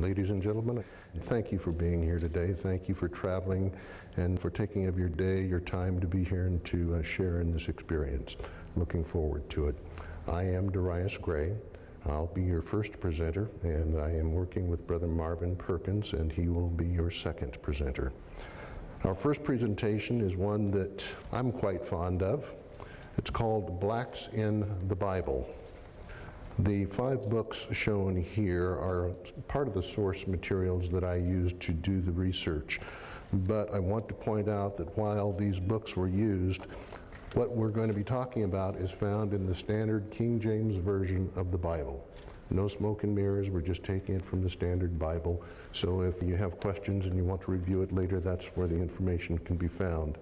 Ladies and gentlemen, thank you for being here today. Thank you for traveling and for taking of your day, your time to be here and to uh, share in this experience. Looking forward to it. I am Darius Gray. I'll be your first presenter, and I am working with Brother Marvin Perkins, and he will be your second presenter. Our first presentation is one that I'm quite fond of. It's called Blacks in the Bible. The five books shown here are part of the source materials that I used to do the research. But I want to point out that while these books were used, what we're going to be talking about is found in the standard King James Version of the Bible. No smoke and mirrors, we're just taking it from the standard Bible. So if you have questions and you want to review it later, that's where the information can be found.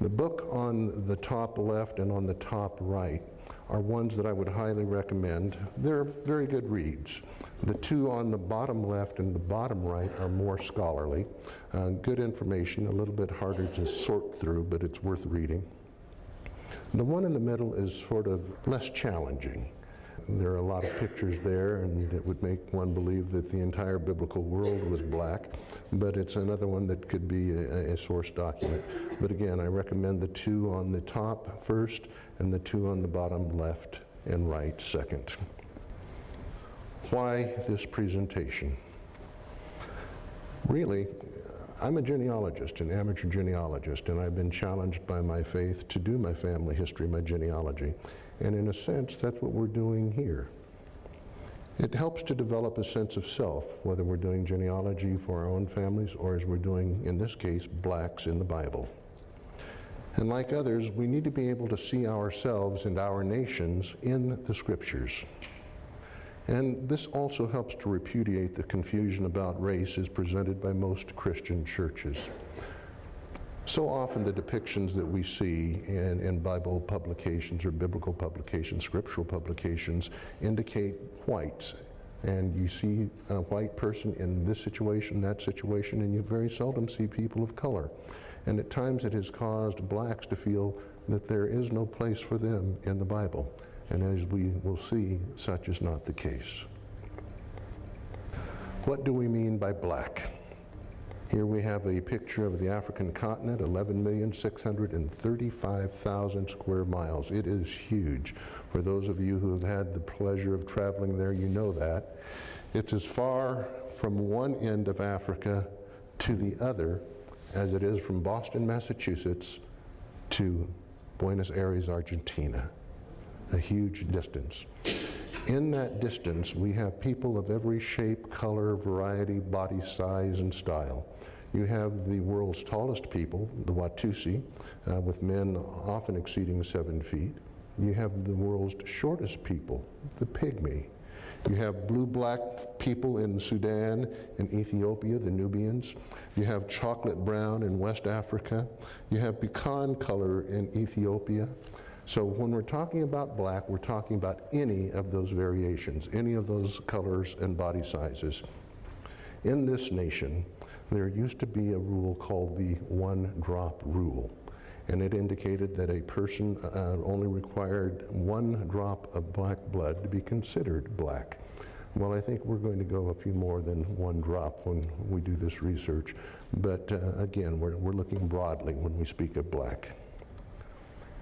The book on the top left and on the top right are ones that I would highly recommend. They're very good reads. The two on the bottom left and the bottom right are more scholarly. Uh, good information, a little bit harder to sort through, but it's worth reading. The one in the middle is sort of less challenging. There are a lot of pictures there, and it would make one believe that the entire biblical world was black, but it's another one that could be a, a, source document. But again, I recommend the two on the top first and the two on the bottom left and right second. Why this presentation? Really, I'm a genealogist, an amateur genealogist, and I've been challenged by my faith to do my family history, my genealogy. And in a sense, that's what we're doing here. It helps to develop a sense of self, whether we're doing genealogy for our own families or as we're doing, in this case, blacks in the Bible. And like others, we need to be able to see ourselves and our nations in the scriptures. And this also helps to repudiate the confusion about race as presented by most Christian churches. So often the depictions that we see in, in Bible publications or biblical publications, scriptural publications, indicate whites. And you see a white person in this situation, that situation, and you very seldom see people of color. And at times it has caused blacks to feel that there is no place for them in the Bible. And as we will see, such is not the case. What do we mean by black? Here we have a picture of the African continent, 11,635,000 square miles. It is huge. For those of you who have had the pleasure of traveling there, you know that. It's as far from one end of Africa to the other as it is from Boston, Massachusetts to Buenos Aires, Argentina. A huge distance. In that distance, we have people of every shape, color, variety, body size, and style. You have the world's tallest people, the Watusi, uh, with men often exceeding seven feet. You have the world's shortest people, the Pygmy. You have blue-black people in Sudan and Ethiopia, the Nubians. You have chocolate brown in West Africa. You have pecan color in Ethiopia. So when we're talking about black, we're talking about any of those variations, any of those colors and body sizes. In this nation, there used to be a rule called the one drop rule. And it indicated that a person uh, only required one drop of black blood to be considered black. Well, I think we're going to go a few more than one drop when we do this research. But uh, again, we're, we're looking broadly when we speak of black.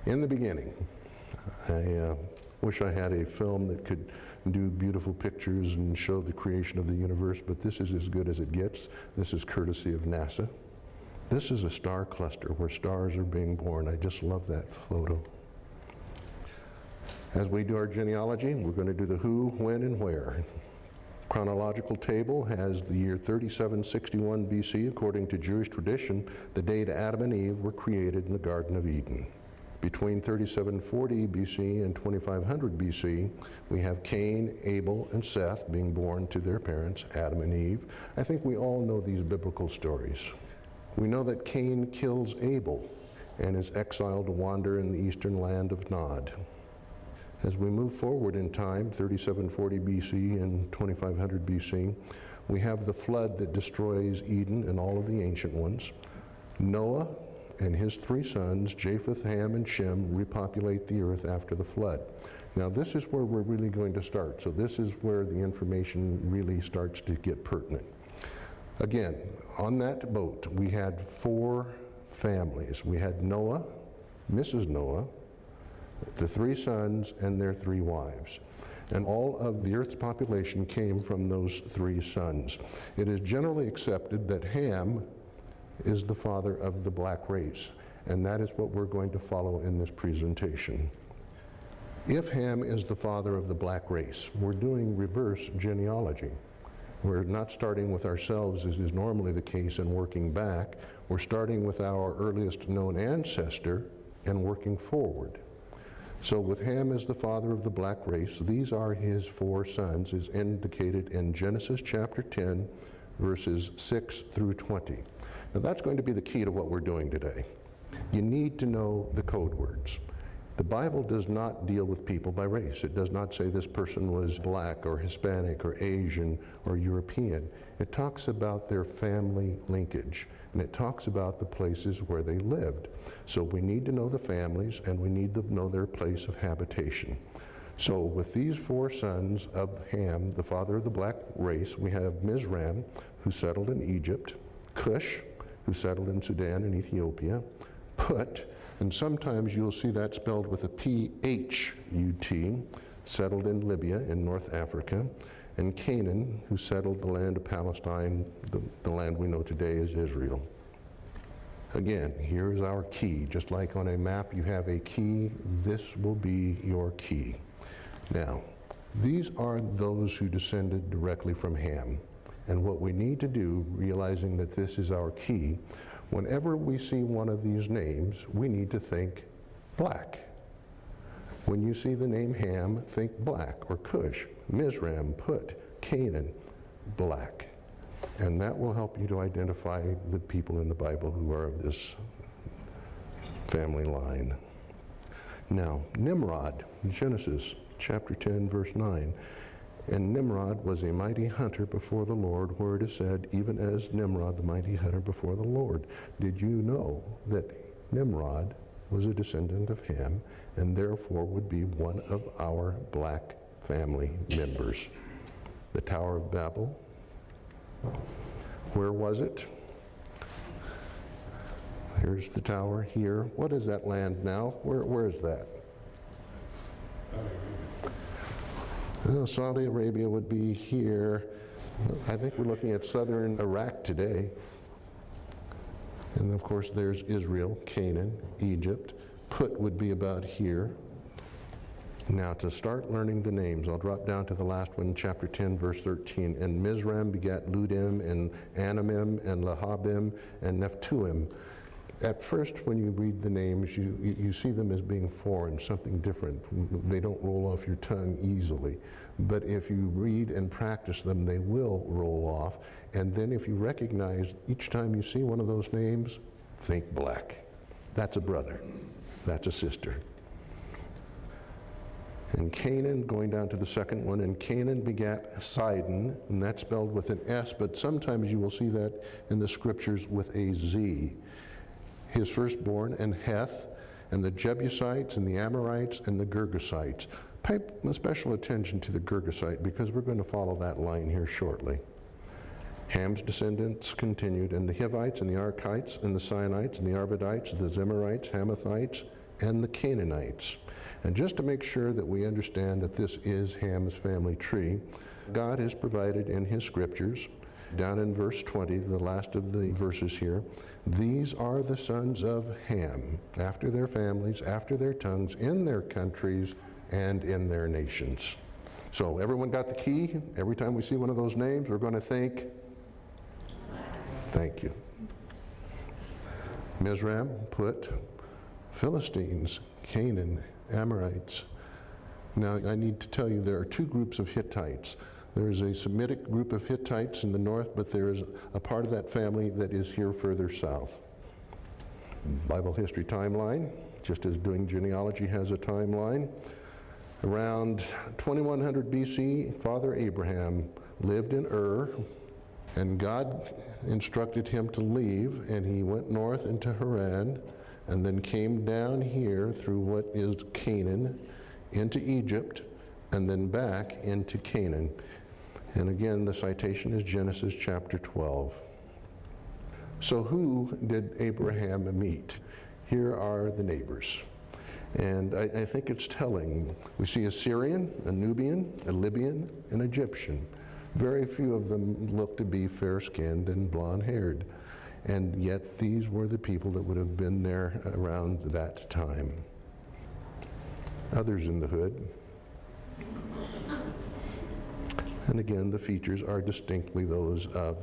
In the beginning, I uh, wish I had a film that could do beautiful pictures and show the creation of the universe, but this is as good as it gets. This is courtesy of NASA. This is a star cluster where stars are being born. I just love that photo. As we do our genealogy, we're going to do the who, when, and where. Chronological table has the year 3761 BC, according to Jewish tradition, the date Adam and Eve were created in the Garden of Eden. Between 3740 BC and 2500 BC, we have Cain, Abel, and Seth being born to their parents, Adam and Eve. I think we all know these biblical stories. We know that Cain kills Abel and is exiled to wander in the eastern land of Nod. As we move forward in time, 3740 BC and 2500 BC, we have the flood that destroys Eden and all of the ancient ones. Noah and his three sons, Japheth, Ham, and Shem, repopulate the earth after the flood. Now, this is where we're really going to start. So, this is where the information really starts to get pertinent. Again, on that boat, we had four families. We had Noah, Mrs. Noah, the three sons, and their three wives. And all of the earth's population came from those three sons. It is generally accepted that Ham is the father of the black race, and that is what we're going to follow in this presentation. If Ham is the father of the black race, we're doing reverse genealogy. We're not starting with ourselves, as is normally the case, and working back. We're starting with our earliest known ancestor and working forward. So, with Ham as the father of the black race, these are his four sons, as indicated in Genesis chapter 10, verses 6 through 20. Now, that's going to be the key to what we're doing today. You need to know the code words. The Bible does not deal with people by race. It does not say this person was black or Hispanic or Asian or European. It talks about their family linkage and it talks about the places where they lived. So we need to know the families and we need to know their place of habitation. So with these four sons of Ham, the father of the black race, we have Mizraim, who settled in Egypt, Cush, who settled in Sudan and Ethiopia, Put, and sometimes you'll see that spelled with a P-H-U-T, settled in Libya in North Africa, and Canaan, who settled the land of Palestine, the, the land we know today as Israel. Again, here is our key. Just like on a map you have a key, this will be your key. Now, these are those who descended directly from Ham. And what we need to do, realizing that this is our key, Whenever we see one of these names, we need to think black. When you see the name Ham, think black or Cush, Mizraim, Put, Canaan, black. And that will help you to identify the people in the Bible who are of this family line. Now, Nimrod, Genesis chapter 10, verse 9. And Nimrod was a mighty hunter before the Lord, where it is said, even as Nimrod, the mighty hunter before the Lord. Did you know that Nimrod was a descendant of Ham and therefore would be one of our black family members? The Tower of Babel. Where was it? Here's the tower here. What is that land now? Where, where is that? Uh, Saudi Arabia would be here. I think we're looking at southern Iraq today. And of course, there's Israel, Canaan, Egypt. Put would be about here. Now, to start learning the names, I'll drop down to the last one, chapter 10, verse 13. And Mizraim begat Ludim, and Anamim, and Lahabim, and Naphtuhim. At first, when you read the names, you, you see them as being foreign, something different. They don't roll off your tongue easily. But if you read and practice them, they will roll off. And then if you recognize each time you see one of those names, think black. That's a brother. That's a sister. And Canaan, going down to the second one, and Canaan begat Sidon, and that's spelled with an S, but sometimes you will see that in the scriptures with a Z his firstborn, and Heth, and the Jebusites, and the Amorites, and the Girgasites. Pay special attention to the Girgasite because we're going to follow that line here shortly. Ham's descendants continued, and the Hivites, and the Arkites, and the Sinites, and the Arvadites, the Zemarites, Hamathites, and the Canaanites. And just to make sure that we understand that this is Ham's family tree, God has provided in his scriptures down in verse 20, the last of the verses here, these are the sons of Ham, after their families, after their tongues, in their countries, and in their nations. So, everyone got the key? Every time we see one of those names, we're going to think, thank you. Mizraim Put Philistines, Canaan, Amorites. Now, I need to tell you there are two groups of Hittites. There is a Semitic group of Hittites in the north, but there is a part of that family that is here further south. Bible history timeline, just as doing genealogy has a timeline. Around 2100 BC, Father Abraham lived in Ur, and God instructed him to leave, and he went north into Haran, and then came down here through what is Canaan into Egypt, and then back into Canaan. And again, the citation is Genesis chapter 12. So, who did Abraham meet? Here are the neighbors. And I, I, think it's telling. We see a Syrian, a Nubian, a Libyan, an Egyptian. Very few of them look to be fair skinned and blonde haired. And yet, these were the people that would have been there around that time. Others in the hood. And again, the features are distinctly those of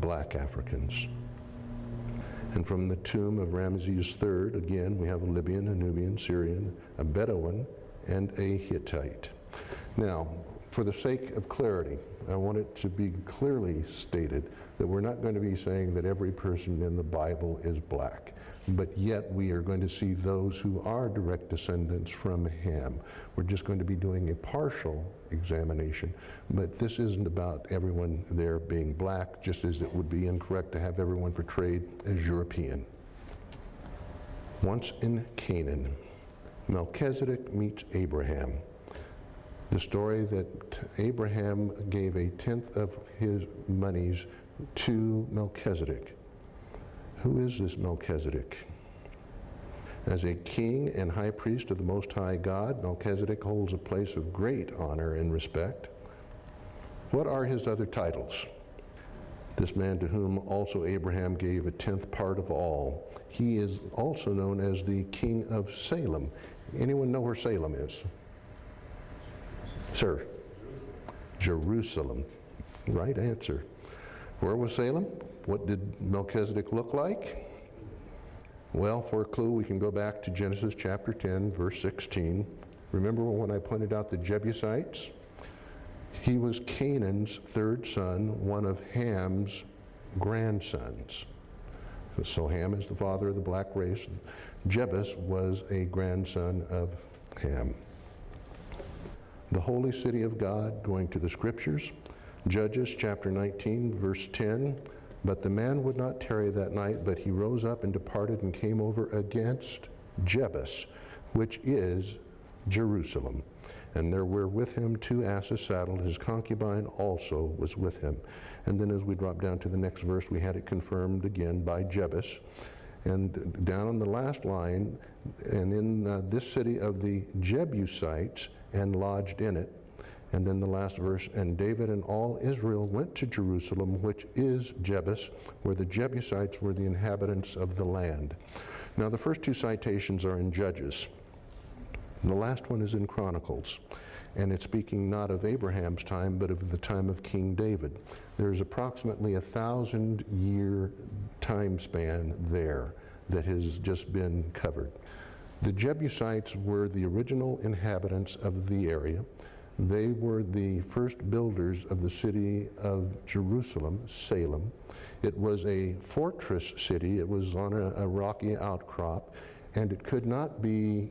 black Africans. And from the tomb of Ramses III, again, we have a Libyan, a Nubian, Syrian, a Bedouin, and a Hittite. Now, for the sake of clarity, I want it to be clearly stated that we're not going to be saying that every person in the Bible is black but yet we are going to see those who are direct descendants from Ham. We're just going to be doing a partial examination, but this isn't about everyone there being black, just as it would be incorrect to have everyone portrayed as European. Once in Canaan, Melchizedek meets Abraham. The story that Abraham gave a tenth of his monies to Melchizedek. Who is this Melchizedek? As a king and high priest of the Most High God, Melchizedek holds a place of great honor and respect. What are his other titles? This man to whom also Abraham gave a tenth part of all. He is also known as the king of Salem. Anyone know where Salem is? Sir? Jerusalem. Right answer. Where was Salem? What did Melchizedek look like? Well, for a clue, we can go back to Genesis chapter 10, verse 16. Remember when I pointed out the Jebusites? He was Canaan's third son, one of Ham's grandsons. So Ham is the father of the black race. Jebus was a grandson of Ham. The holy city of God, going to the scriptures, Judges chapter 19, verse 10. But the man would not tarry that night, but he rose up and departed and came over against Jebus, which is Jerusalem. And there were with him two asses saddled. His concubine also was with him. And then as we drop down to the next verse, we had it confirmed again by Jebus. And down on the last line, and in uh, this city of the Jebusites, and lodged in it, and then the last verse, and David and all Israel went to Jerusalem, which is Jebus, where the Jebusites were the inhabitants of the land. Now, the first two citations are in Judges. The last one is in Chronicles. And it's speaking not of Abraham's time, but of the time of King David. There's approximately a thousand year time span there that has just been covered. The Jebusites were the original inhabitants of the area. They were the first builders of the city of Jerusalem, Salem. It was a fortress city, it was on a, a rocky outcrop, and it could not be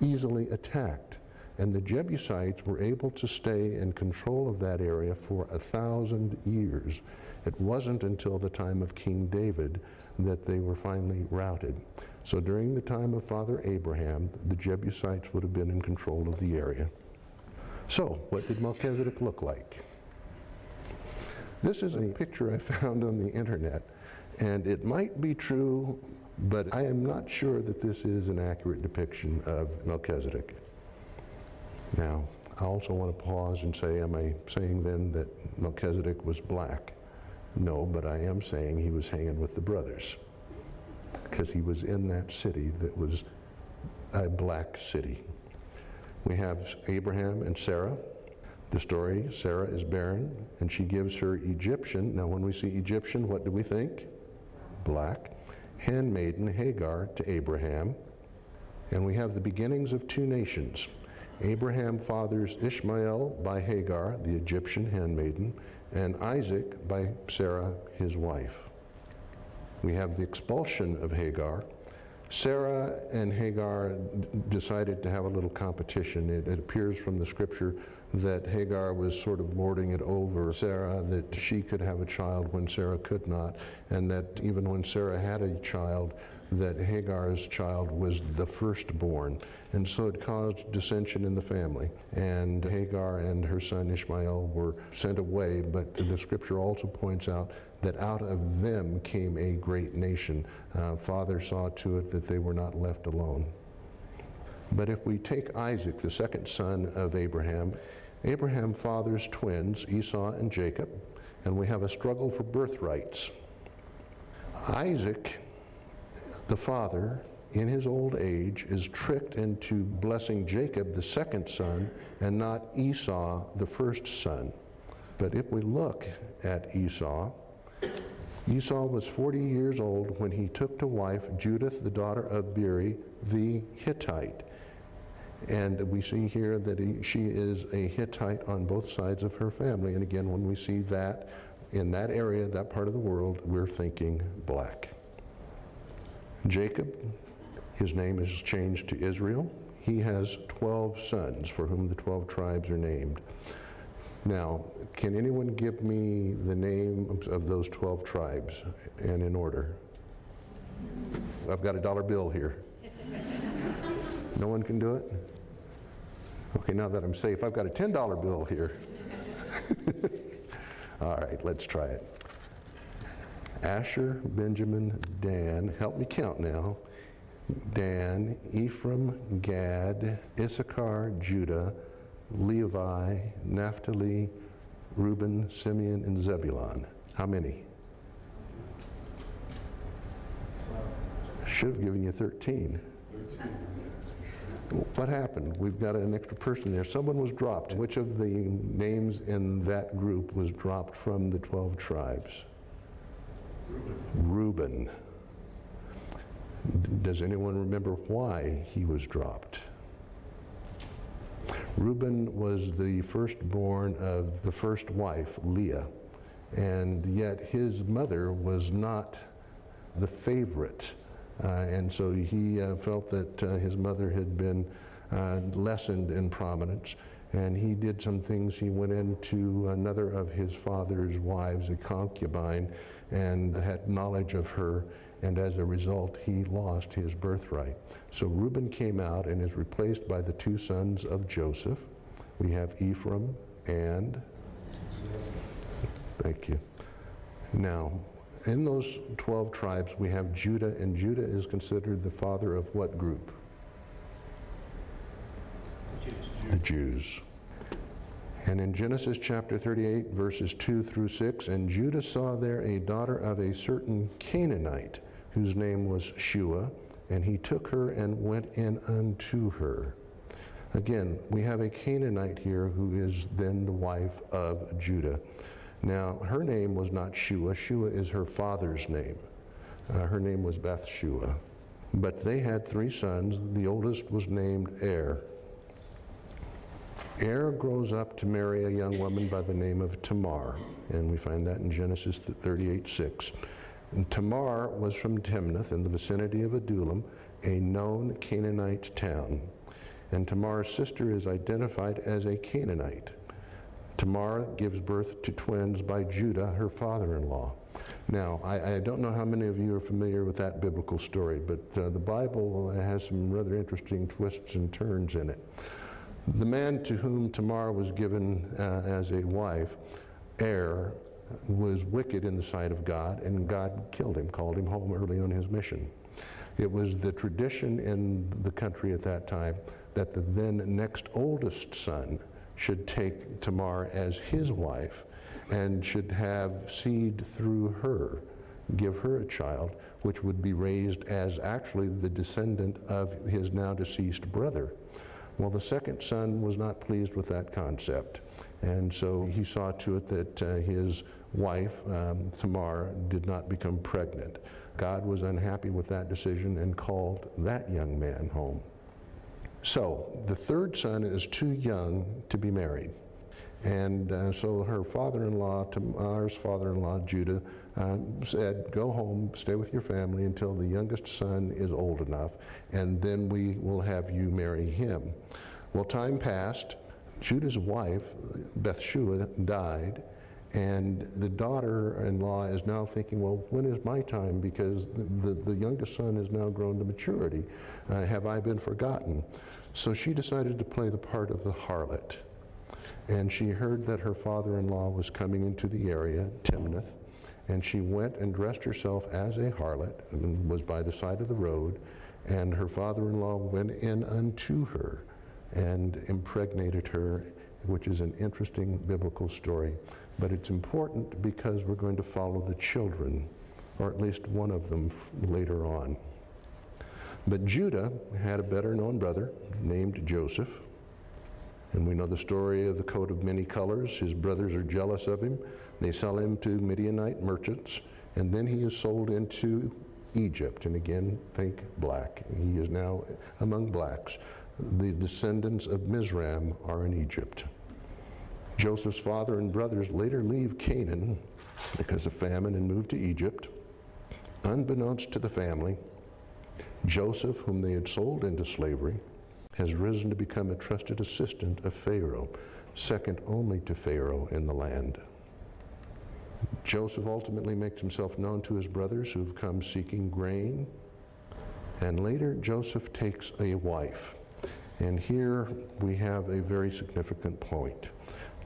easily attacked. And the Jebusites were able to stay in control of that area for a thousand years. It wasn't until the time of King David that they were finally routed. So during the time of Father Abraham, the Jebusites would have been in control of the area. So, what did Melchizedek look like? This is a picture I found on the internet, and it might be true, but I am not sure that this is an accurate depiction of Melchizedek. Now, I also want to pause and say, am I saying then that Melchizedek was black? No, but I am saying he was hanging with the brothers because he was in that city that was a black city. We have Abraham and Sarah. The story Sarah is barren and she gives her Egyptian. Now, when we see Egyptian, what do we think? Black. Handmaiden Hagar to Abraham. And we have the beginnings of two nations. Abraham fathers Ishmael by Hagar, the Egyptian handmaiden, and Isaac by Sarah, his wife. We have the expulsion of Hagar Sarah and Hagar decided to have a little competition. It, it, appears from the scripture that Hagar was sort of lording it over Sarah, that she could have a child when Sarah could not, and that even when Sarah had a child, that Hagar's child was the firstborn. And so it caused dissension in the family. And Hagar and her son Ishmael were sent away, but the scripture also points out that out of them came a great nation. Uh, Father saw to it that they were not left alone. But if we take Isaac, the second son of Abraham, Abraham fathers twins, Esau and Jacob, and we have a struggle for birthrights. Isaac, the father, in his old age, is tricked into blessing Jacob, the second son, and not Esau, the first son. But if we look at Esau, Esau was 40 years old when he took to wife Judith, the daughter of Beeri, the Hittite. And we see here that he, she is a Hittite on both sides of her family. And again, when we see that in that area, that part of the world, we're thinking black. Jacob, his name is changed to Israel. He has 12 sons for whom the 12 tribes are named. Now, can anyone give me the names of those 12 tribes and in order? I've got a dollar bill here. No one can do it? Okay, now that I'm safe, I've got a $10 bill here. All right, let's try it. Asher, Benjamin, Dan, help me count now. Dan, Ephraim, Gad, Issachar, Judah, Levi, Naphtali, Reuben, Simeon, and Zebulon. How many? Should have given you 13. 13. What happened? We've got an extra person there. Someone was dropped. Which of the names in that group was dropped from the 12 tribes? Reuben. Reuben. Does anyone remember why he was dropped? Reuben was the firstborn of the first wife, Leah, and yet his mother was not the favorite uh, and so he uh, felt that uh, his mother had been lessened in prominence. And he did some things. He went into another of his father's wives, a concubine, and had knowledge of her. And as a result, he lost his birthright. So Reuben came out and is replaced by the two sons of Joseph. We have Ephraim and. Thank you. Now, in those 12 tribes, we have Judah, and Judah is considered the father of what group? The Jews. And in Genesis chapter 38, verses 2 through 6, and Judah saw there a daughter of a certain Canaanite, whose name was Shua, and he took her and went in unto her. Again, we have a Canaanite here who is then the wife of Judah. Now, her name was not Shua. Shua is her father's name. Uh, her name was Bathshua. But they had three sons. The oldest was named Er. Er grows up to marry a young woman by the name of Tamar, and we find that in Genesis 38 6. And Tamar was from Timnath in the vicinity of Adullam, a known Canaanite town. And Tamar's sister is identified as a Canaanite. Tamar gives birth to twins by Judah, her father in law. Now, I, I, don't know how many of you are familiar with that biblical story, but uh, the Bible has some rather interesting twists and turns in it. The man to whom Tamar was given uh, as a wife, Er, was wicked in the sight of God, and God killed him, called him home early on his mission. It was the tradition in the country at that time that the then next oldest son should take Tamar as his wife and should have seed through her, give her a child, which would be raised as actually the descendant of his now deceased brother. Well, the second son was not pleased with that concept, and so he saw to it that uh, his wife, um, Tamar, did not become pregnant. God was unhappy with that decision and called that young man home. So the third son is too young to be married. And uh, so her father in law, Tamar's father in law, Judah, uh, said, Go home, stay with your family until the youngest son is old enough, and then we will have you marry him. Well, time passed. Judah's wife, Bathsheba, died, And the daughter-in-law is now thinking, well, when is my time? Because the, the, youngest son has now grown to maturity. Uh, have I been forgotten? So she decided to play the part of the harlot. And she heard that her father-in-law was coming into the area, Timnath, and she went and dressed herself as a harlot and was by the side of the road, and her father-in-law went in unto her and impregnated her, which is an interesting biblical story. But it's important because we're going to follow the children, or at least one of them later on. But Judah had a better known brother named Joseph. And we know the story of the coat of many colors. His brothers are jealous of him. They sell him to Midianite merchants, and then he is sold into Egypt. And again, think black. He is now among blacks. The descendants of Mizraim are in Egypt. Joseph's father and brothers later leave Canaan because of famine and move to Egypt. Unbeknownst to the family, Joseph, whom they had sold into slavery, has risen to become a trusted assistant of Pharaoh, second only to Pharaoh in the land. Joseph ultimately makes himself known to his brothers who've come seeking grain. And later, Joseph takes a wife. And here we have a very significant point.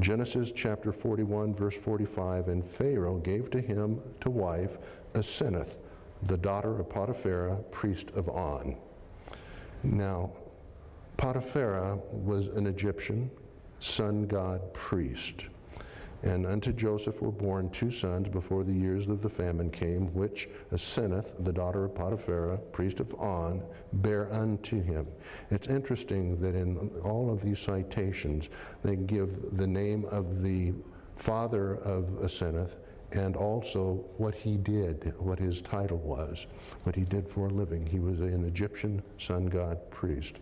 Genesis chapter 41, verse 45 And Pharaoh gave to him to wife Asenath, the daughter of Potipharah, priest of On. Now, Potipharah was an Egyptian sun god priest. And unto Joseph were born two sons before the years of the famine came, which Asenath, the daughter of Potipharah, priest of On, bare unto him. It's interesting that in all of these citations, they give the name of the father of Asenath and also what he did, what his title was, what he did for a living. He was an Egyptian sun god priest.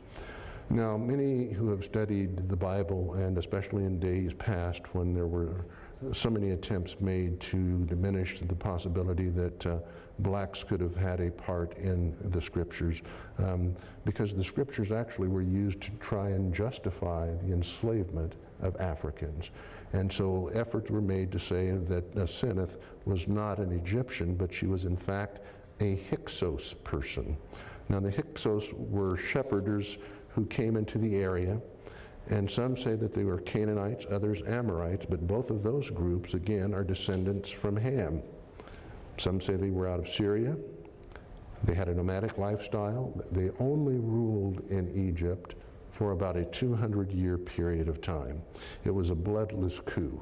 Now, many who have studied the Bible, and especially in days past when there were so many attempts made to diminish the possibility that uh, blacks could have had a part in the scriptures, um, because the scriptures actually were used to try and justify the enslavement of Africans. And so efforts were made to say that Asenath was not an Egyptian, but she was in fact a Hyksos person. Now, the Hyksos were shepherders who came into the area. And some say that they were Canaanites, others Amorites, but both of those groups, again, are descendants from Ham. Some say they were out of Syria. They had a nomadic lifestyle. They only ruled in Egypt for about a 200 year period of time. It was a bloodless coup.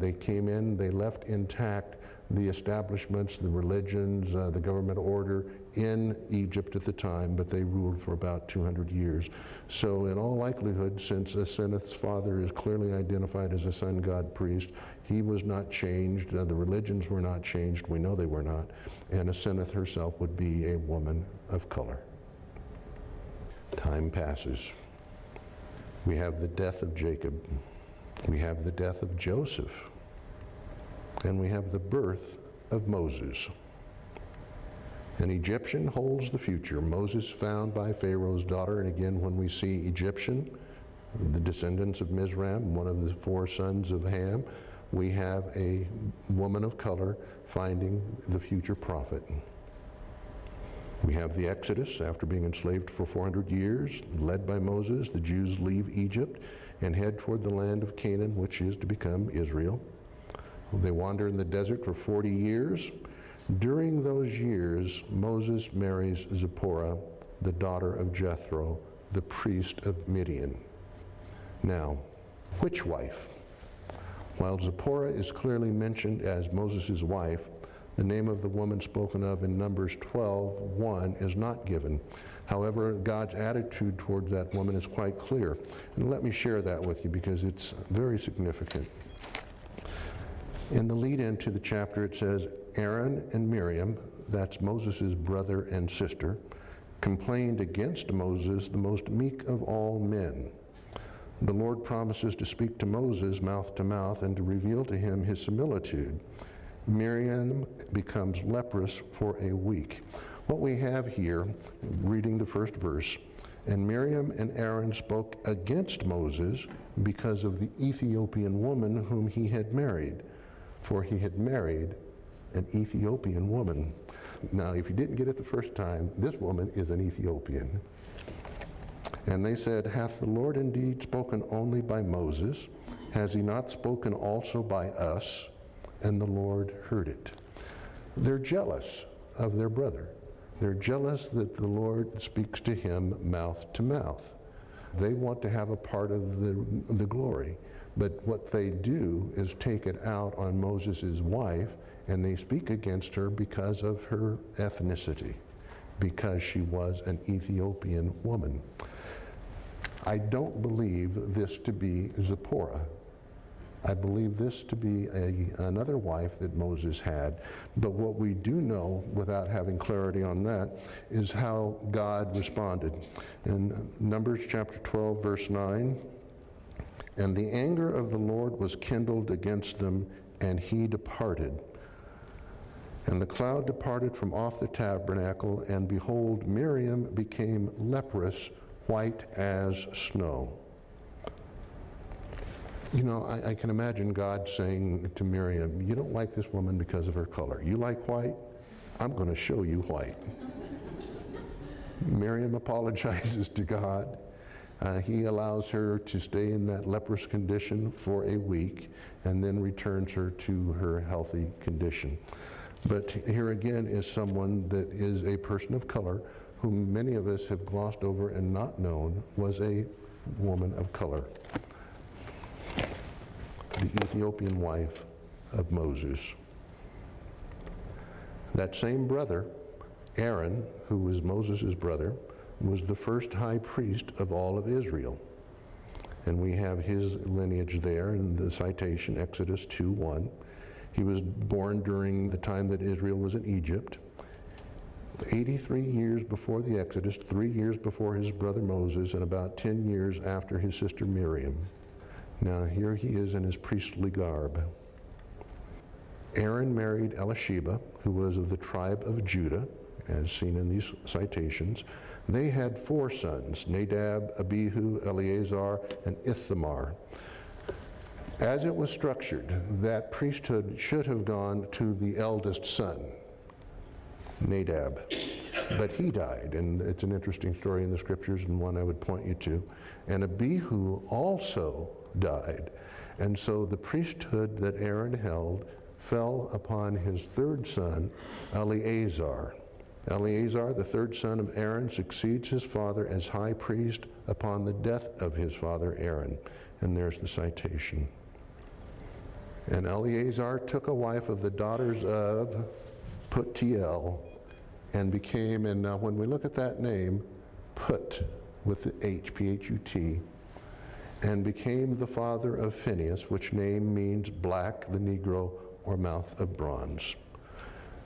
They came in, they left intact the establishments, the religions, uh, the government order in Egypt at the time, but they ruled for about 200 years. So, in all likelihood, since Asenath's father is clearly identified as a sun god priest, he was not changed. Uh, the religions were not changed. We know they were not. And Asenath herself would be a woman of color. Time passes. We have the death of Jacob. We have the death of Joseph. And we have the birth of Moses. An Egyptian holds the future. Moses found by Pharaoh's daughter, and again, when we see Egyptian, the descendants of Mizraim, one of the four sons of Ham, we have a woman of color finding the future prophet. We have the Exodus after being enslaved for 400 years, led by Moses. The Jews leave Egypt and head toward the land of Canaan, which is to become Israel. They wander in the desert for 40 years. During those years, Moses marries Zipporah, the daughter of Jethro, the priest of Midian. Now, which wife? While Zipporah is clearly mentioned as Moses' wife, the name of the woman spoken of in Numbers 12, 1 is not given. However, God's attitude towards that woman is quite clear. And let me share that with you because it's very significant. In the lead into the chapter, it says Aaron and Miriam, that's Moses' brother and sister, complained against Moses, the most meek of all men. The Lord promises to speak to Moses mouth to mouth and to reveal to him his similitude. Miriam becomes leprous for a week. What we have here, reading the first verse, and Miriam and Aaron spoke against Moses because of the Ethiopian woman whom he had married. For he had married an Ethiopian woman. Now, if you didn't get it the first time, this woman is an Ethiopian. And they said, Hath the Lord indeed spoken only by Moses? Has he not spoken also by us? And the Lord heard it. They're jealous of their brother. They're jealous that the Lord speaks to him mouth to mouth. They want to have a part of the, the glory. But what they do is take it out on Moses' wife, and they speak against her because of her ethnicity, because she was an Ethiopian woman. I don't believe this to be Zipporah. I believe this to be a, another wife that Moses had. But what we do know, without having clarity on that, is how God responded. In Numbers chapter 12, verse 9, and the anger of the Lord was kindled against them, and he departed. And the cloud departed from off the tabernacle, and behold, Miriam became leprous, white as snow. You know, I, I, can imagine God saying to Miriam, You don't like this woman because of her color. You like white? I'm going to show you white. Miriam apologizes to God. Uh, he allows her to stay in that leprous condition for a week and then returns her to her healthy condition. But here again is someone that is a person of color whom many of us have glossed over and not known was a woman of color the Ethiopian wife of Moses. That same brother, Aaron, who was Moses' brother, was the first high priest of all of Israel. And we have his lineage there in the citation, Exodus 2 1. He was born during the time that Israel was in Egypt. 83 years before the Exodus, three years before his brother Moses, and about 10 years after his sister Miriam. Now, here he is in his priestly garb. Aaron married Elisheba, who was of the tribe of Judah, as seen in these citations. They had four sons Nadab, Abihu, Eleazar, and Ithamar. As it was structured, that priesthood should have gone to the eldest son, Nadab. But he died, and it's an interesting story in the scriptures and one I would point you to. And Abihu also died. And so the priesthood that Aaron held fell upon his third son, Eleazar. Eleazar, the third son of Aaron, succeeds his father as high priest upon the death of his father Aaron. And there's the citation. And Eleazar took a wife of the daughters of Putiel and became, and now when we look at that name, Put with the H, P H U T, and became the father of Phineas, which name means black, the Negro, or mouth of bronze.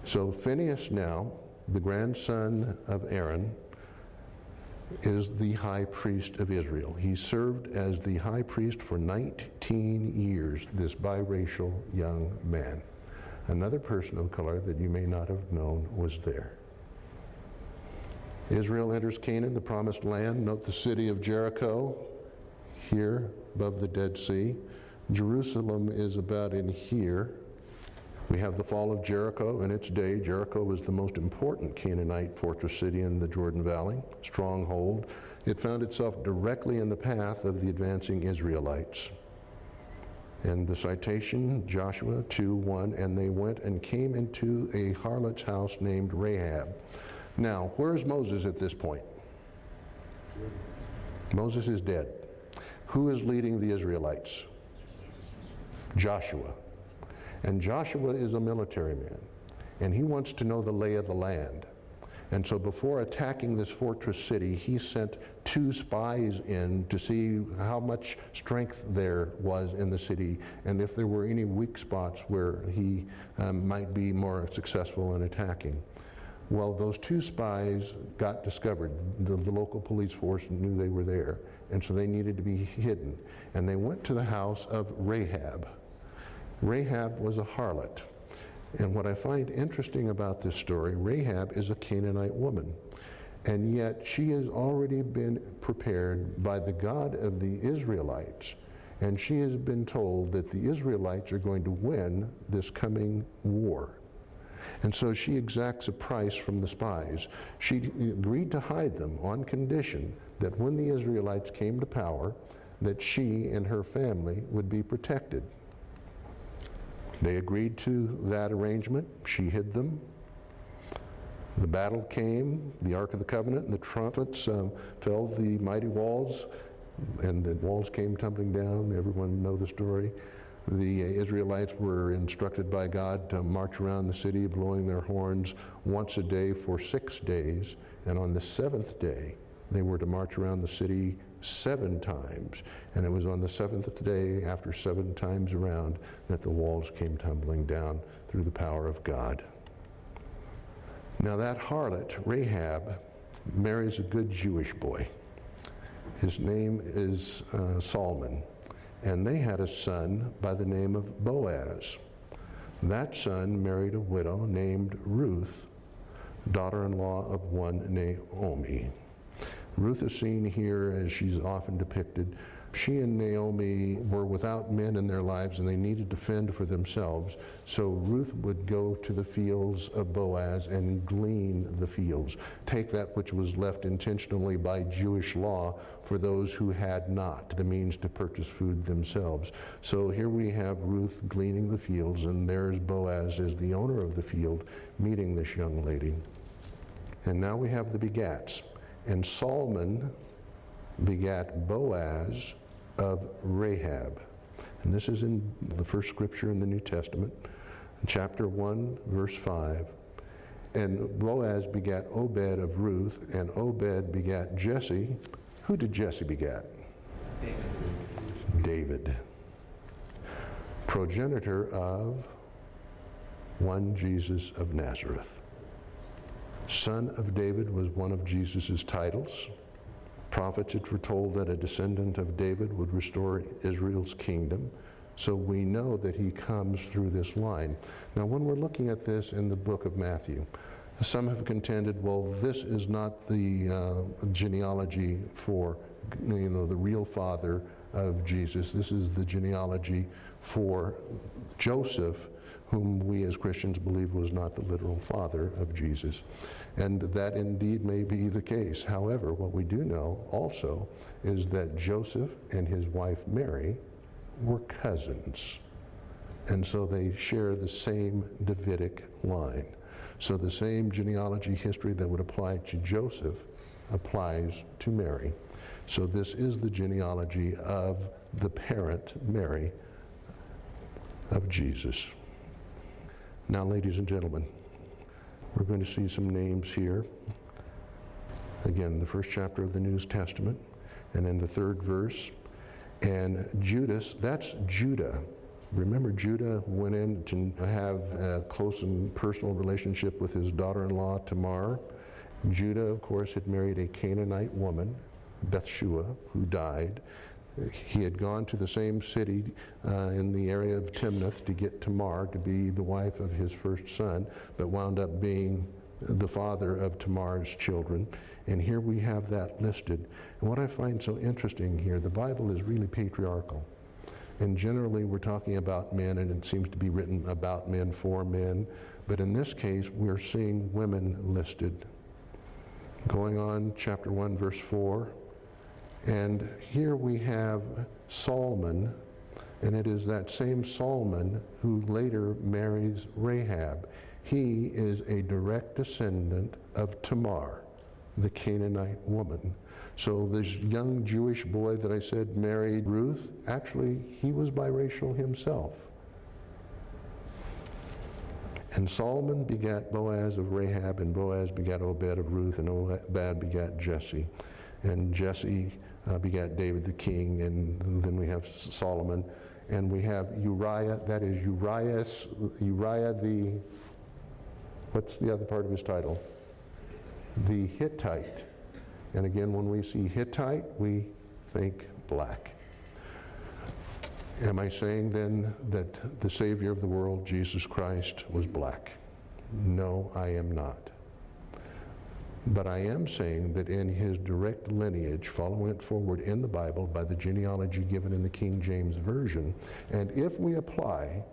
So Phineas now, the grandson of Aaron, is the high priest of Israel. He served as the high priest for 19 years, this biracial young man. Another person of color that you may not have known was there. Israel enters Canaan, the promised land. Note the city of Jericho, here above the Dead Sea. Jerusalem is about in here. We have the fall of Jericho in its day. Jericho was the most important Canaanite fortress city in the Jordan Valley, stronghold. It found itself directly in the path of the advancing Israelites. And the citation, Joshua 2 1, and they went and came into a harlot's house named Rahab. Now, where is Moses at this point? Moses is dead. Who is leading the Israelites? Joshua. And Joshua is a military man, and he wants to know the lay of the land. And so before attacking this fortress city, he sent two spies in to see how much strength there was in the city and if there were any weak spots where he um, might be more successful in attacking. Well, those two spies got discovered. The, the local police force knew they were there and so they needed to be hidden. And they went to the house of Rahab. Rahab was a harlot. And what I find interesting about this story, Rahab is a Canaanite woman. And yet she has already been prepared by the God of the Israelites And she has been told that the Israelites are going to win this coming war. And so she exacts a price from the spies. She agreed to hide them on condition that when the Israelites came to power, that she and her family would be protected. They agreed to that arrangement. She hid them. The battle came, the Ark of the Covenant and the trumpets um, felled the mighty walls, and the walls came tumbling down. Everyone know the story. The Israelites were instructed by God to march around the city blowing their horns once a day for six days, and on the seventh day, they were to march around the city seven times. And it was on the seventh day, after seven times around, that the walls came tumbling down through the power of God. Now, that harlot, Rahab, marries a good Jewish boy. His name is uh, Solomon. And they had a son by the name of Boaz. That son married a widow named Ruth, daughter in law of one Naomi. Ruth is seen here as she's often depicted she and Naomi were without men in their lives and they needed to fend for themselves. So Ruth would go to the fields of Boaz and glean the fields, take that which was left intentionally by Jewish law for those who had not the means to purchase food themselves. So here we have Ruth gleaning the fields, and there's Boaz as the owner of the field meeting this young lady. And now we have the begats. And Solomon begat Boaz of Rahab. And this is in the first scripture in the New Testament, chapter 1, verse 5. And Boaz begat Obed of Ruth, and Obed begat Jesse. Who did Jesse begat? David. David. Progenitor of one Jesus of Nazareth. Son of David was one of Jesus' titles. Prophets had foretold that a descendant of David would restore Israel's kingdom. So we know that he comes through this line. Now, when we're looking at this in the book of Matthew, some have contended, well, this is not the uh, genealogy for, you know, the real father of Jesus. This is the genealogy for Joseph, whom we as Christians believe was not the literal father of Jesus. And that indeed may be the case. However, what we do know also is that Joseph and his wife Mary were cousins. And so they share the same Davidic line. So the same genealogy history that would apply to Joseph applies to Mary. So this is the genealogy of the parent, Mary, of Jesus. Now, ladies and gentlemen, we're going to see some names here. Again, the first chapter of the New Testament, and in the third verse. And Judas, that's Judah. Remember, Judah went in to have a close and personal relationship with his daughter in law, Tamar. Judah, of course, had married a Canaanite woman, Bathshua, who died. He had gone to the same city uh, in the area of Timnath to get Tamar to be the wife of his first son, but wound up being the father of Tamar's children. And here we have that listed. And what I find so interesting here, the Bible is really patriarchal. And generally, we're talking about men, and it seems to be written about men for men. But in this case, we're seeing women listed. Going on, chapter 1, verse 4. And here we have Solomon, and it is that same Solomon who later marries Rahab. He is a direct descendant of Tamar, the Canaanite woman. So this young Jewish boy that I said married Ruth, actually, he was biracial himself. And Solomon begat Boaz of Rahab, and Boaz begat Obed of Ruth, and Obed begat Jesse. And Jesse uh, begat David the king, and then we have Solomon, and we have Uriah, that is Urias, Uriah the, what's the other part of his title? The Hittite. And again, when we see Hittite, we think black. Am I saying then that the Savior of the world, Jesus Christ, was black? No, I am not. But I am saying that in his direct lineage, following it forward in the Bible by the genealogy given in the King James Version, and if we apply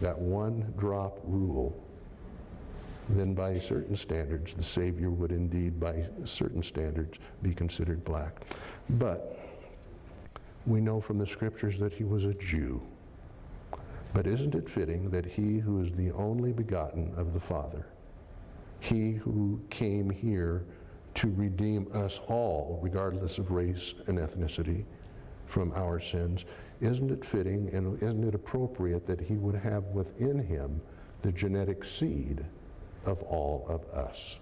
that one drop rule, then by certain standards, the Savior would indeed, by certain standards, be considered black. But we know from the scriptures that he was a Jew. But isn't it fitting that he who is the only begotten of the Father, he who came here to redeem us all, regardless of race and ethnicity, from our sins, isn't it fitting and isn't it appropriate that he would have within him the genetic seed of all of us?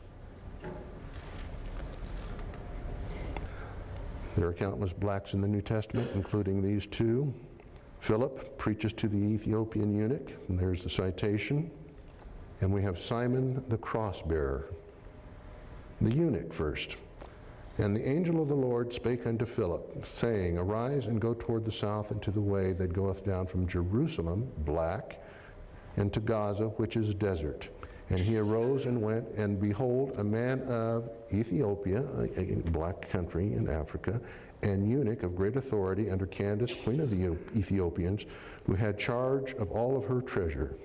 There are countless blacks in the New Testament, including these two. Philip preaches to the Ethiopian eunuch, and there's the citation. And we have Simon the cross bearer, the eunuch first. And the angel of the Lord spake unto Philip, saying, Arise and go toward the south into the way that goeth down from Jerusalem, black, and to Gaza, which is desert. And he arose and went, and behold, a man of Ethiopia, a black country in Africa, and eunuch of great authority under Candace, queen of the Ethiopians, who had charge of all of her treasure.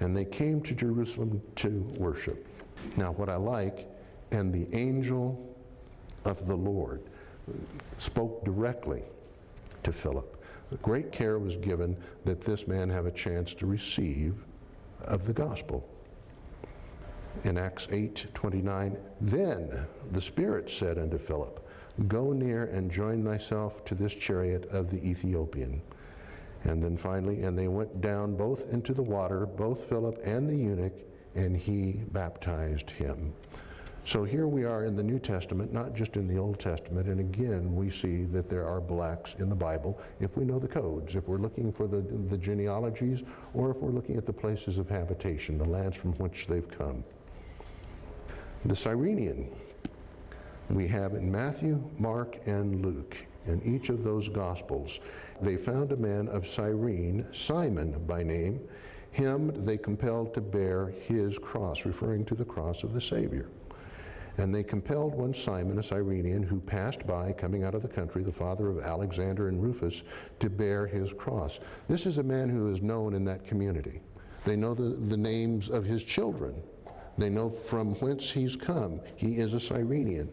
And they came to Jerusalem to worship. Now, what I like, and the angel of the Lord spoke directly to Philip. Great care was given that this man have a chance to receive of the gospel. In Acts 8 29, then the Spirit said unto Philip, Go near and join thyself to this chariot of the Ethiopian. And then finally, and they went down both into the water, both Philip and the eunuch, and he baptized him. So here we are in the New Testament, not just in the Old Testament, and again we see that there are blacks in the Bible if we know the codes, if we're looking for the, the genealogies, or if we're looking at the places of habitation, the lands from which they've come. The Cyrenian we have in Matthew, Mark, and Luke. In each of those Gospels, they found a man of Cyrene, Simon by name. Him they compelled to bear his cross, referring to the cross of the Savior. And they compelled one Simon, a Cyrenian, who passed by, coming out of the country, the father of Alexander and Rufus, to bear his cross. This is a man who is known in that community. They know the, the names of his children. They know from whence he's come. He is a Cyrenian.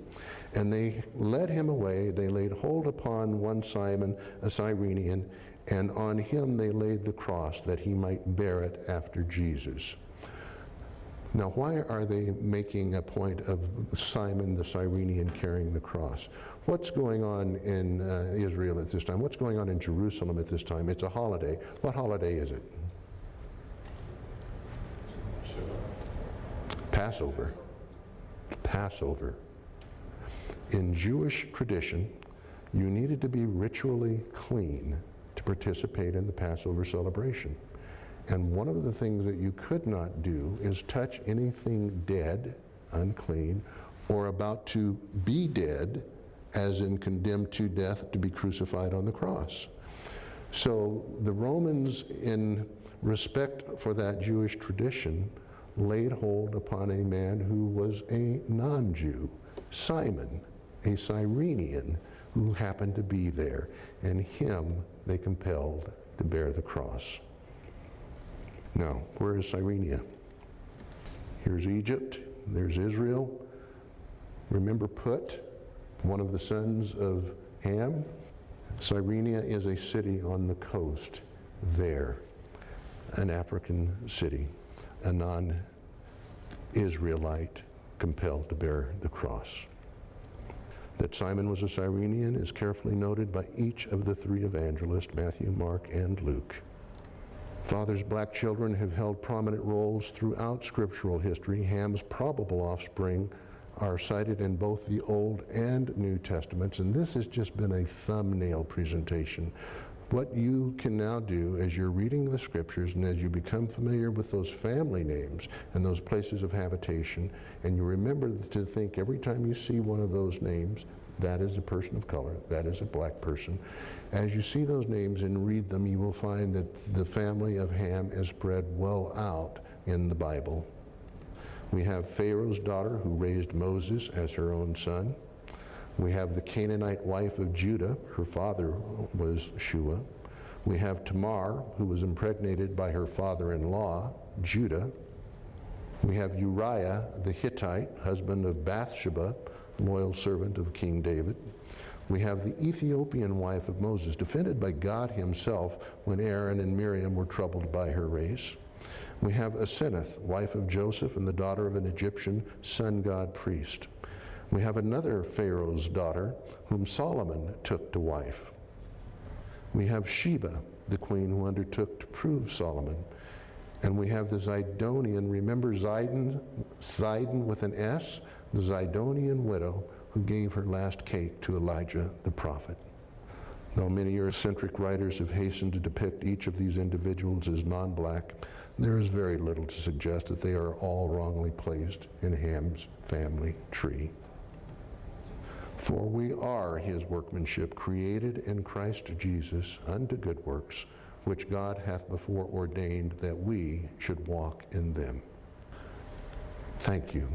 And they led him away. They laid hold upon one Simon, a Cyrenian, and on him they laid the cross that he might bear it after Jesus. Now, why are they making a point of Simon the Cyrenian carrying the cross? What's going on in uh, Israel at this time? What's going on in Jerusalem at this time? It's a holiday. What holiday is it? Passover. Passover. In Jewish tradition, you needed to be ritually clean to participate in the Passover celebration. And one of the things that you could not do is touch anything dead, unclean, or about to be dead, as in condemned to death to be crucified on the cross. So the Romans, in respect for that Jewish tradition, laid hold upon a man who was a non Jew, Simon, a Cyrenian, who happened to be there, and him they compelled to bear the cross. Now, where is Cyrenia? Here's Egypt, there's Israel. Remember Put, one of the sons of Ham? Cyrenia is a city on the coast there, an African city, a non Israelite compelled to bear the cross. That Simon was a Cyrenian is carefully noted by each of the three evangelists, Matthew, Mark, and Luke. Father's black children have held prominent roles throughout scriptural history. Ham's probable offspring are cited in both the Old and New Testaments, and this has just been a thumbnail presentation. What you can now do as you're reading the scriptures and as you become familiar with those family names and those places of habitation, and you remember to think every time you see one of those names, that is a person of color, that is a black person. As you see those names and read them, you will find that the family of Ham is spread well out in the Bible. We have Pharaoh's daughter who raised Moses as her own son. We have the Canaanite wife of Judah. Her father was Shua. We have Tamar, who was impregnated by her father in law, Judah. We have Uriah the Hittite, husband of Bathsheba, loyal servant of King David. We have the Ethiopian wife of Moses, defended by God himself when Aaron and Miriam were troubled by her race. We have Asenath, wife of Joseph and the daughter of an Egyptian sun god priest. We have another Pharaoh's daughter, whom Solomon took to wife. We have Sheba, the queen who undertook to prove Solomon. And we have the Zidonian, remember Zidon, Zidon with an S? The Zidonian widow who gave her last cake to Elijah the prophet. Though many Eurocentric writers have hastened to depict each of these individuals as non black, there is very little to suggest that they are all wrongly placed in Ham's family tree. For we are his workmanship, created in Christ Jesus unto good works, which God hath before ordained that we should walk in them. Thank you.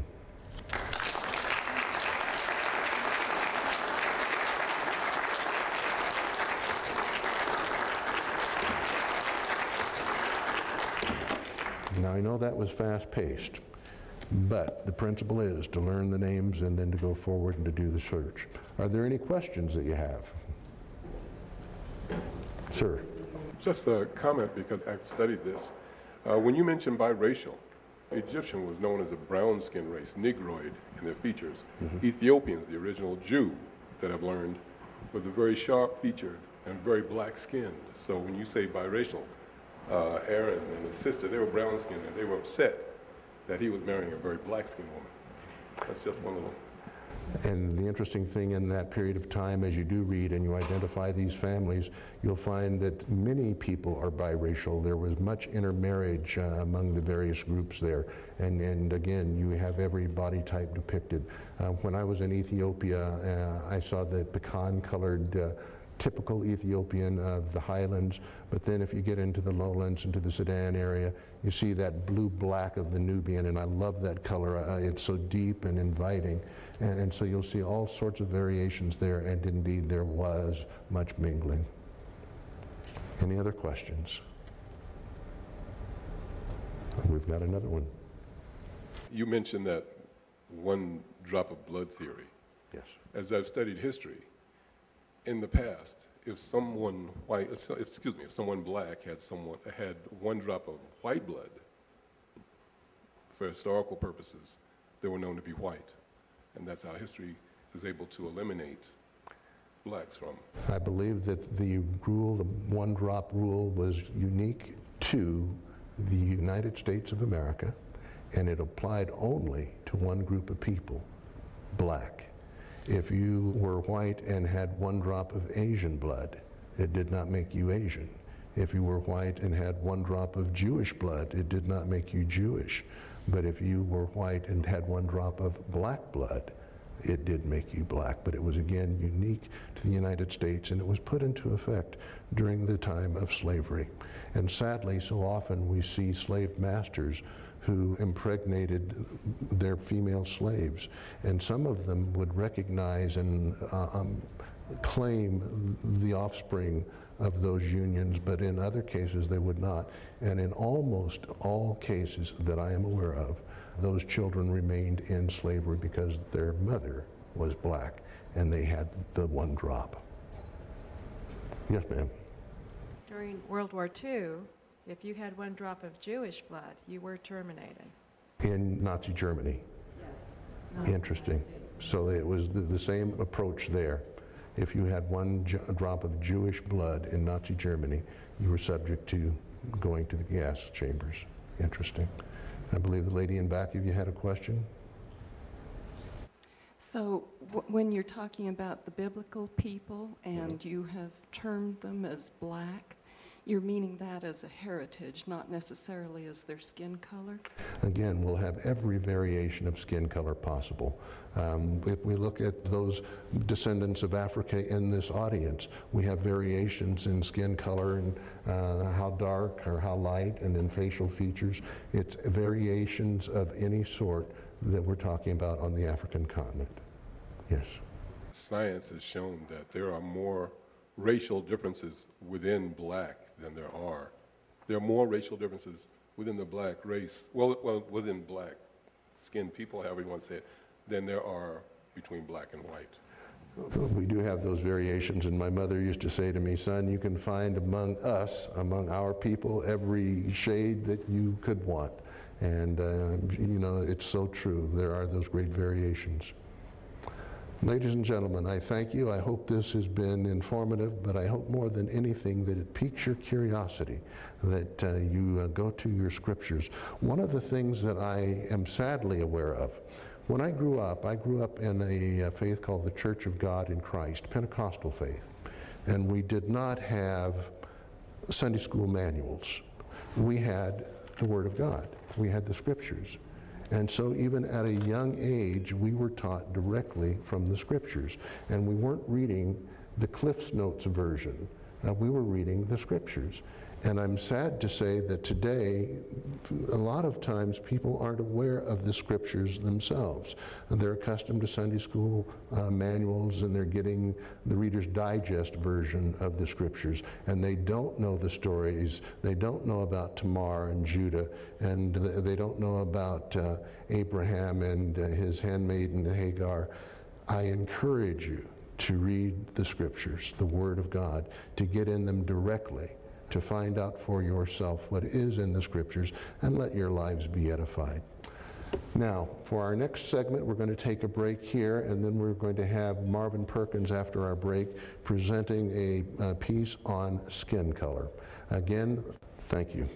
Now, I know that was fast paced, but the principle is to learn the names and then to go forward and to do the search. Are there any questions that you have? Sir. Just a comment because I've studied this. Uh, when you mentioned biracial, Egyptian was known as a brown skin race, Negroid in their features. Mm-hmm. Ethiopians, the original Jew that I've learned, were the very sharp featured and very black skinned. So when you say biracial, uh, Aaron and his sister, they were brown skinned and they were upset that he was marrying a very black skinned woman. That's just one of them. And the interesting thing in that period of time, as you do read and you identify these families, you'll find that many people are biracial. There was much intermarriage uh, among the various groups there. And, and again, you have every body type depicted. Uh, when I was in Ethiopia, uh, I saw the pecan colored uh, typical Ethiopian of the highlands, but then if you get into the lowlands, into the Sudan area, you see that blue-black of the Nubian, and I love that color. Uh, it's so deep and inviting, and, and so you'll see all sorts of variations there, and indeed there was much mingling. Any other questions? We've got another one. You mentioned that one drop of blood theory. Yes. As I've studied history, in the past, if someone white, excuse me, if someone black had someone had one drop of white blood, for historical purposes, they were known to be white, and that's how history is able to eliminate blacks from. I believe that the rule, the one drop rule, was unique to the United States of America, and it applied only to one group of people, black. If you were white and had one drop of Asian blood, it did not make you Asian. If you were white and had one drop of Jewish blood, it did not make you Jewish. But if you were white and had one drop of black blood, it did make you black. But it was again unique to the United States and it was put into effect during the time of slavery. And sadly, so often we see slave masters who impregnated their female slaves. And some of them would recognize and uh, um, claim the offspring of those unions, but in other cases they would not. And in almost all cases that I am aware of, those children remained in slavery because their mother was black and they had the one drop. Yes, ma'am. During World War II, if you had one drop of Jewish blood, you were terminated. In Nazi Germany? Yes. Interesting. So it was the, the same approach there. If you had one drop of Jewish blood in Nazi Germany, you were subject to going to the gas chambers. Interesting. I believe the lady in back of you had a question. So, when you're talking about the biblical people and you have termed them as black, You're meaning that as a heritage, not necessarily as their skin color? Again, we'll have every variation of skin color possible. Um, if we look at those descendants of Africa in this audience, we have variations in skin color and uh, how dark or how light, and in facial features. It's variations of any sort that we're talking about on the African continent. Yes. Science has shown that there are more racial differences within black than there are. There are more racial differences within the black race, well, well within black skinned people, however you want to say it, than there are between black and white. We do have those variations, and my mother used to say to me, son, you can find among us, among our people, every shade that you could want. And, uh, you know, it's so true. There are those great variations. Ladies and gentlemen, I thank you. I hope this has been informative, but I hope more than anything that it piques your curiosity, that uh, you uh, go to your scriptures. One of the things that I am sadly aware of, when I grew up, I grew up in a uh, faith called the Church of God in Christ, Pentecostal faith, and we did not have Sunday school manuals. We had the Word of God, we had the scriptures. And so, even at a young age, we were taught directly from the scriptures. And we weren't reading the Cliff's Notes version, uh, we were reading the scriptures. And I'm sad to say that today, a lot of times people aren't aware of the scriptures themselves. They're accustomed to Sunday school uh, manuals and they're getting the Reader's Digest version of the scriptures. And they don't know the stories. They don't know about Tamar and Judah. And they don't know about uh, Abraham and uh, his handmaiden Hagar. I encourage you to read the scriptures, the Word of God, to get in them directly to find out for yourself what is in the scriptures and let your lives be edified. Now, for our next segment, we're going to take a break here, and then we're going to have Marvin Perkins after our break presenting a, a piece on skin color. Again, thank you.